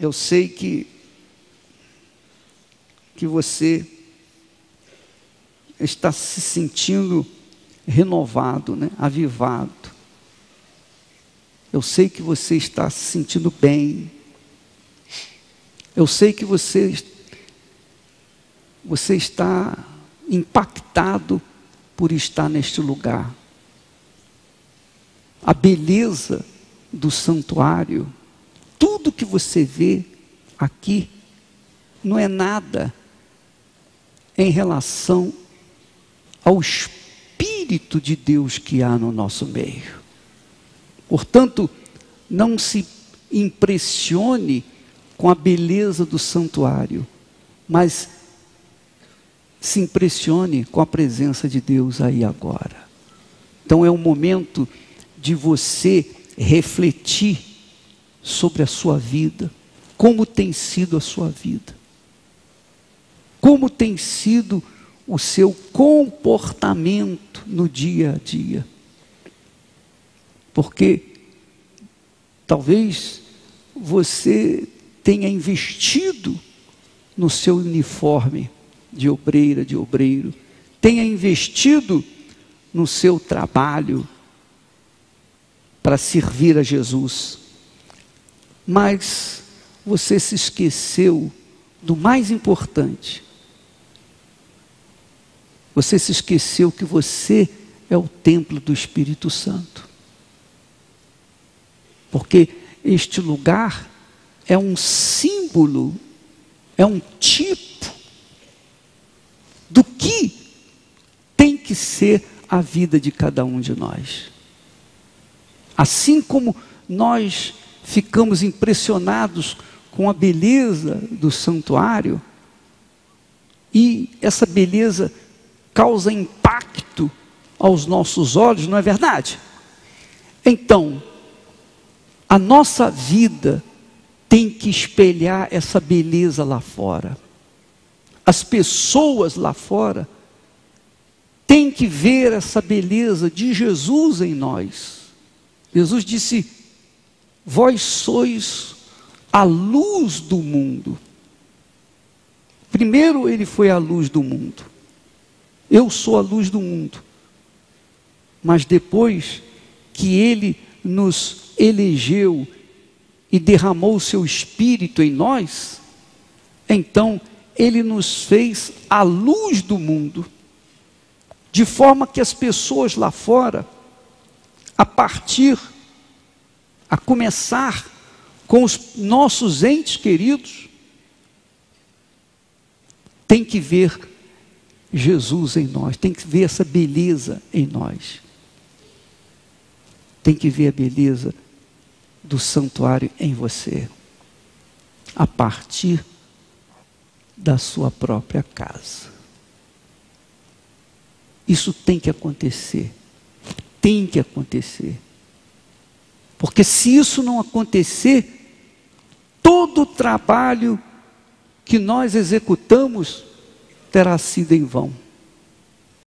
eu sei que que você está se sentindo renovado, né? avivado. Eu sei que você está se sentindo bem. Eu sei que você, você está impactado por estar neste lugar. A beleza do santuário, tudo que você vê aqui, não é nada em relação ao Espírito de Deus que há no nosso meio. Portanto, não se impressione com a beleza do santuário, mas se impressione com a presença de Deus aí agora. Então é um momento de você refletir sobre a sua vida, como tem sido a sua vida. Como tem sido o seu comportamento no dia a dia? Porque talvez você tenha investido no seu uniforme de obreira, de obreiro, tenha investido no seu trabalho para servir a Jesus, mas você se esqueceu do mais importante, você se esqueceu que você é o templo do Espírito Santo. Porque este lugar é um símbolo, é um tipo do que tem que ser a vida de cada um de nós. Assim como nós ficamos impressionados com a beleza do santuário, e essa beleza causa impacto aos nossos olhos, não é verdade? Então, a nossa vida tem que espelhar essa beleza lá fora. As pessoas lá fora têm que ver essa beleza de Jesus em nós. Jesus disse: Vós sois a luz do mundo. Primeiro ele foi a luz do mundo. Eu sou a luz do mundo. Mas depois que Ele nos elegeu e derramou o seu espírito em nós, então Ele nos fez a luz do mundo, de forma que as pessoas lá fora, a partir, a começar com os nossos entes queridos, tem que ver Jesus em nós, tem que ver essa beleza em nós. Tem que ver a beleza do santuário em você, a partir da sua própria casa. Isso tem que acontecer. Tem que acontecer. Porque se isso não acontecer, todo o trabalho que nós executamos terá sido em vão.